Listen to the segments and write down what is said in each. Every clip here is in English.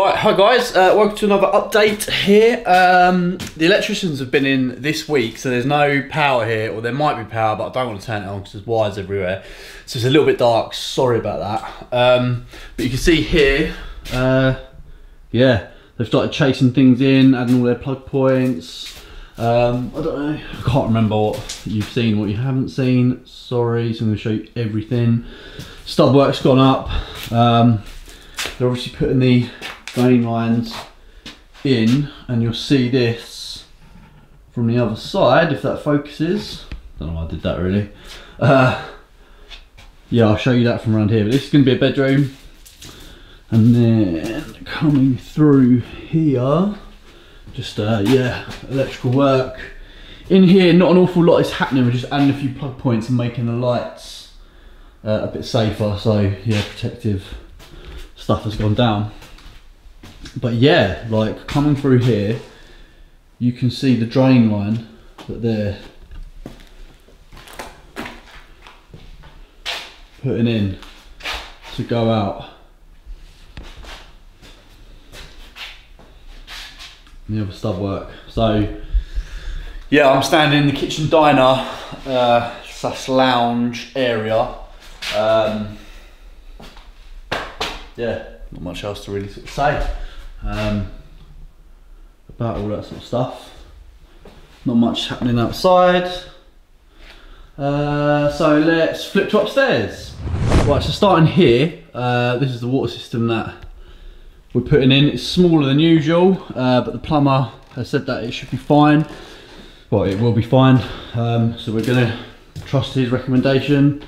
Hi guys, uh, welcome to another update here. Um, the electricians have been in this week, so there's no power here, or there might be power, but I don't want to turn it on because there's wires everywhere. So it's a little bit dark, sorry about that. Um, but you can see here, uh, yeah, they've started chasing things in, adding all their plug points. Um, I don't know, I can't remember what you've seen, what you haven't seen. Sorry, so I'm going to show you everything. Stud work's gone up. Um, they're obviously putting the main lines in and you'll see this from the other side if that focuses. Don't know why I did that really. Uh, yeah, I'll show you that from around here. But this is going to be a bedroom. And then coming through here, just uh, yeah, electrical work. In here, not an awful lot is happening. We're just adding a few plug points and making the lights uh, a bit safer. So yeah, protective stuff has gone down. But yeah, like coming through here, you can see the drain line that they're putting in to go out. And the other stud work. So yeah, I'm standing in the kitchen diner uh, slash lounge area. Um, yeah, not much else to really say um, about all that sort of stuff. Not much happening outside. Uh, so let's flip to upstairs. Right, so starting here, uh, this is the water system that we're putting in. It's smaller than usual, uh, but the plumber has said that it should be fine. Well, it will be fine. Um, so we're gonna trust his recommendation.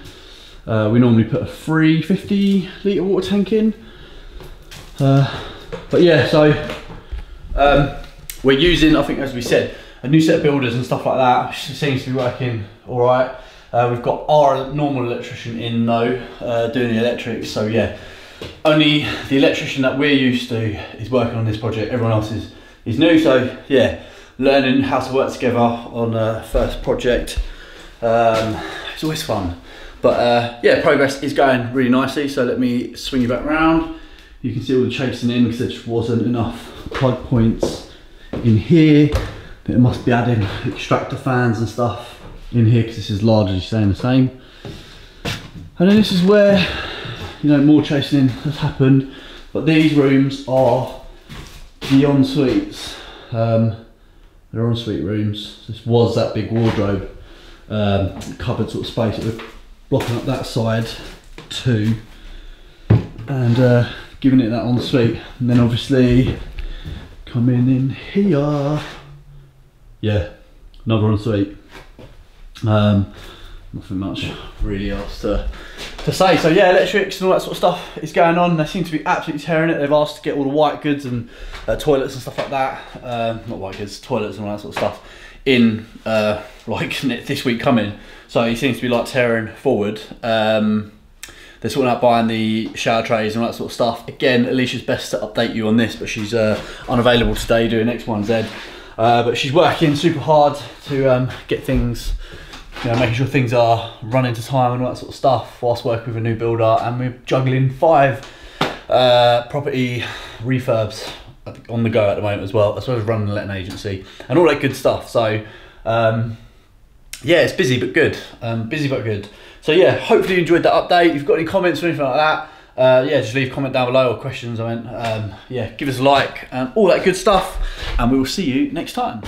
Uh, we normally put a 350 litre water tank in. Uh, but yeah, so um, we're using, I think as we said, a new set of builders and stuff like that, seems to be working all right. Uh, we've got our normal electrician in though, uh, doing the electrics, so yeah. Only the electrician that we're used to is working on this project, everyone else is, is new, so yeah, learning how to work together on a first project. Um, it's always fun. But uh, yeah, progress is going really nicely, so let me swing you back round. You can see all the chasing in because there just wasn't enough plug points in here. It must be adding extractor fans and stuff in here because this is largely staying the same. And then this is where, you know, more chasing in has happened. But these rooms are the en-suites. Um, they're ensuite rooms. This was that big wardrobe um, cupboard sort of space that we're blocking up that side too. And uh, giving it that ensuite and then obviously coming in here. Yeah another ensuite um, nothing much really else to, to say. So yeah electrics and all that sort of stuff is going on. They seem to be absolutely tearing it. They've asked to get all the white goods and uh, toilets and stuff like that um, not white goods toilets and all that sort of stuff in uh, like this week coming. So he seems to be like tearing forward. Um, they're sorting out buying the shower trays and all that sort of stuff. Again, Alicia's best to update you on this, but she's uh, unavailable today doing X1Z. Uh, but she's working super hard to um, get things, you know, making sure things are running to time and all that sort of stuff whilst working with a new builder. And we're juggling five uh, property refurbs on the go at the moment as well, as well as running a letting agency and all that good stuff. So, um, yeah, it's busy but good. Um, busy but good. So yeah, hopefully you enjoyed that update. If you've got any comments or anything like that, uh, yeah, just leave a comment down below or questions. I mean, um, yeah, give us a like and all that good stuff. And we will see you next time.